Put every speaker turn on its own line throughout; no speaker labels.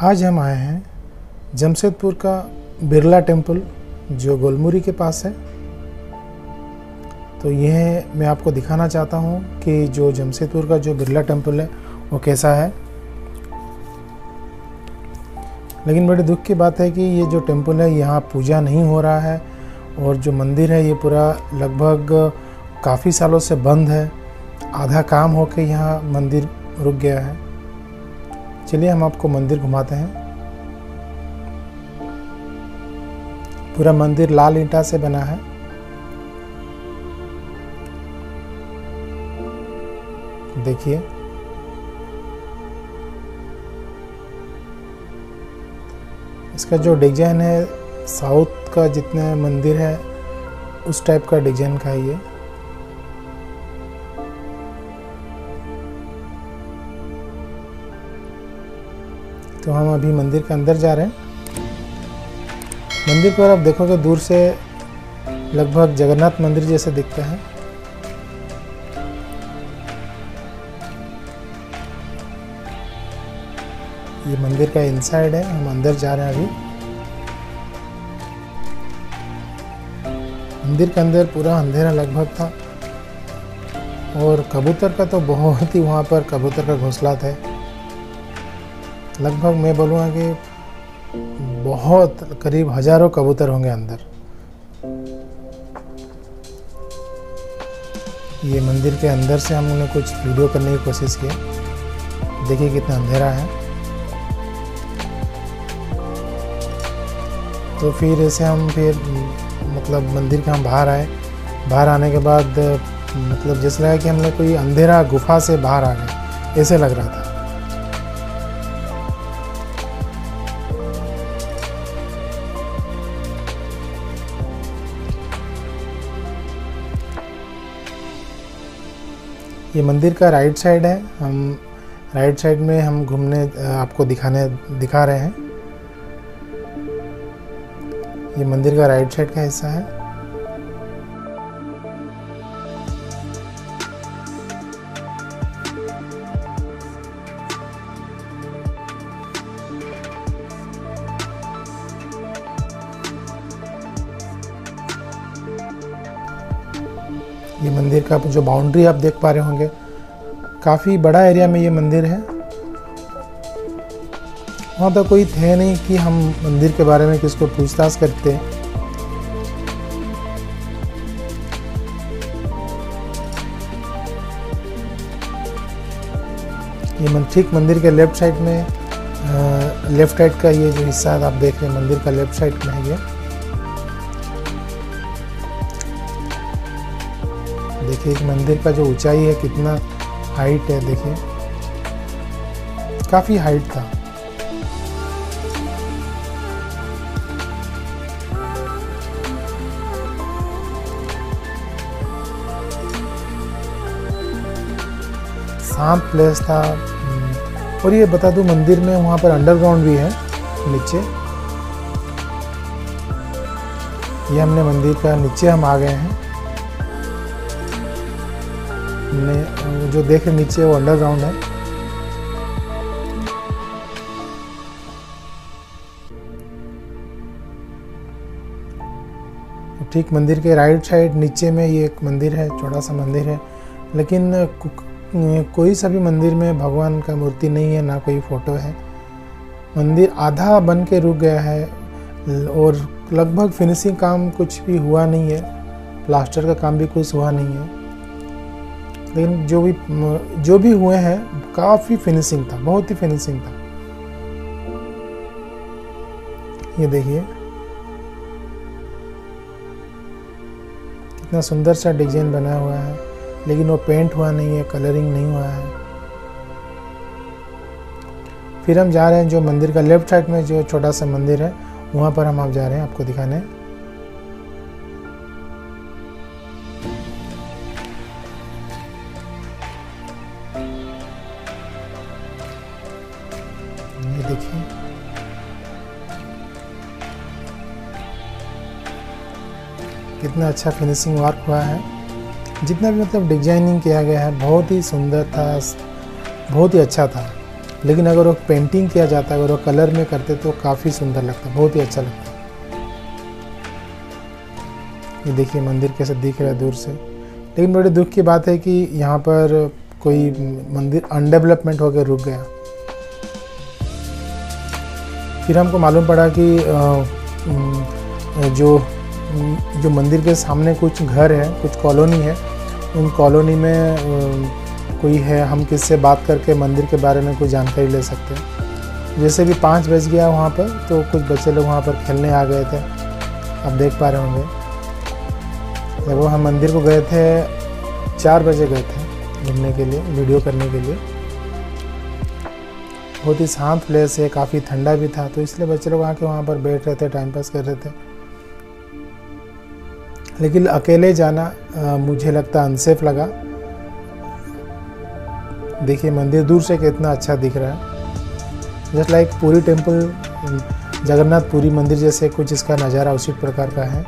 आज हम आए हैं जमशेदपुर का बिरला टेंपल जो गोलमुरी के पास है। तो यह मैं आपको दिखाना चाहता हूँ कि जो जमशेदपुर का जो बिरला टेंपल है, वो कैसा है। लेकिन बड़े दुख की बात है कि ये जो टेंपल है, यहाँ पूजा नहीं हो रहा है, और जो मंदिर है, ये पूरा लगभग काफ़ी सालों से बंद है। आधा काम होके यहाँ मंदिर रुक गया है। चलिए हम आपको मंदिर घुमाते हैं। पूरा मंदिर लाल ईंटा से बना है। देखिए। इसका जो डिज़ाइन है, साउथ का जितने मंदिर है, उस टाइप का डिज़ाइन का है ये तो हम अभी मंदिर के अंदर जा रहे हैं। मंदिर पर आप देखोगे, दूर से लगभग जगन्नाथ मंदिर जैसे दिखता है। ये मंदिर का इनसाइड है, हम अंदर जा रहे हैं अभी। मंदिर के अंदर पूरा अंधेरा लगभग था। और कबूतर का तो बहुत ही वहाँ पर कबूतर का घोंसला था। लगभग मैं बोलूँगा कि बहुत करीब हज़ारों कबूतर होंगे अंदर। ये मंदिर के अंदर से हमने कुछ वीडियो करने की कोशिश की देखिए कितना अंधेरा है। तो फिर ऐसे हम फिर मतलब मंदिर के हम बाहर आए। बाहर आने के बाद मतलब जैसे लगा कि हमने कोई अंधेरा गुफा से बाहर आ गए। ऐसे लग रहा था। ये मंदिर का राइट साइड है। हम राइट साइड में हम घूमने, आपको दिखाने, दिखा रहे हैं। ये मंदिर का राइट साइड का हिस्सा है। ये मंदिर का जो बाउंड्री आप देख पा रहे होंगे, काफ़ी बड़ा एरिया में ये मंदिर है। वहाँ तो कोई थे नहीं कि हम मंदिर के बारे में किसको पूछताछ करते। ये ठीक मंदिर के लेफ़्ट साइड में लेफ़्ट साइड का ये जो हिस्सा आप देख रहे हैं, मंदिर का लेफ़्ट साइड में है ये। देखिए कि मंदिर का जो ऊंचाई है कितना हाइट है देखिए। काफ़ी हाइट था। शांत प्लेस था। और ये बता दूँ, मंदिर में वहाँ पर अंडरग्राउंड भी है, नीचे। ये हमने मंदिर का नीचे हम आ गए हैं। हमने जो देख नीचे वो अंडरग्राउंड है। ठीक मंदिर के राइट साइड नीचे में ये एक मंदिर है छोटा सा मंदिर है। लेकिन कोई सा भी मंदिर में भगवान का मूर्ति नहीं है, ना कोई फ़ोटो है। मंदिर आधा बन के रुक गया है और लगभग फिनिशिंग काम कुछ भी हुआ नहीं है। प्लास्टर का काम भी कुछ हुआ नहीं है। लेकिन जो भी जो भी हुए हैं, काफ़ी फिनिशिंग था, बहुत ही फिनिशिंग था। ये देखिए। कितना सुंदर सा डिज़ाइन बना हुआ है, लेकिन वो पेंट हुआ नहीं है कलरिंग नहीं हुआ है। फिर हम जा रहे हैं जो मंदिर का लेफ़्ट साइड में जो छोटा सा मंदिर है, वहाँ पर हम आप जा रहे हैं आपको दिखाने। कितना अच्छा फिनिशिंग वर्क हुआ है। जितना भी मतलब डिज़ाइनिंग किया गया है, बहुत ही सुंदर था, बहुत ही अच्छा था। लेकिन अगर वो पेंटिंग किया जाता अगर वो कलर में करते तो काफ़ी सुंदर लगता, बहुत ही अच्छा लगता। ये देखिए मंदिर कैसे दिख रहा है दूर से। लेकिन बड़े दुख की बात है कि यहाँ पर कोई मंदिर अनडेवलपमेंट होकर रुक गया। फिर हमको मालूम पड़ा कि जो जो मंदिर के सामने कुछ घर है, कुछ कॉलोनी है, उन कॉलोनी में कोई है, हम किससे बात करके मंदिर के बारे में कोई जानकारी ले सकते हैं। जैसे कि पाँच बज गया वहाँ पर तो कुछ बच्चे लोग वहाँ पर खेलने आ गए थे। आप देख पा रहे होंगे। जब वो हम मंदिर को गए थे, चार बजे गए थे घूमने के लिए, वीडियो करने के लिए। बहुत ही शांत प्लेस है, काफ़ी ठंडा भी था तो इसलिए बच्चे लोग आके वहाँ पर बैठ रहे थे, टाइम पास कर रहे थे। लेकिन अकेले जाना आ, मुझे लगता अनसेफ लगा। देखिए मंदिर दूर से कितना अच्छा दिख रहा है। Just like Puri temple Jagannath Puri मंदिर जैसे कुछ इसका नज़ारा उसी प्रकार का है।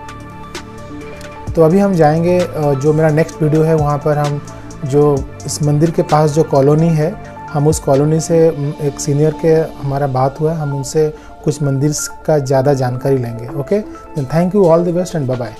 तो अभी हम जाएँगे जो मेरा नेक्स्ट वीडियो है वहाँ पर हम जो इस मंदिर के पास जो कॉलोनी है हम उस कॉलोनी से एक सीनियर के हमारा बात हुआ हम उनसे कुछ मंदिर का ज़्यादा जानकारी लेंगे okay thank you all the best and bye bye